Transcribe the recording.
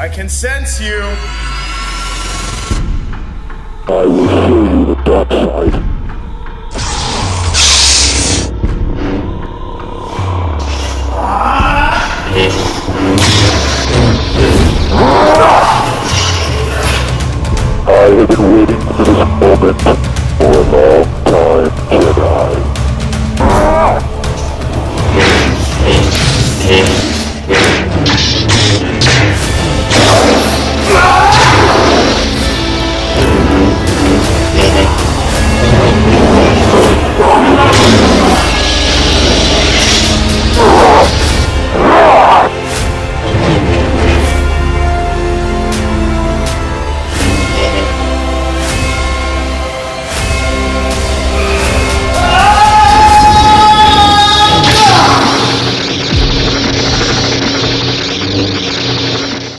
I can sense you. I will show you the dark side. I have been waiting for this moment.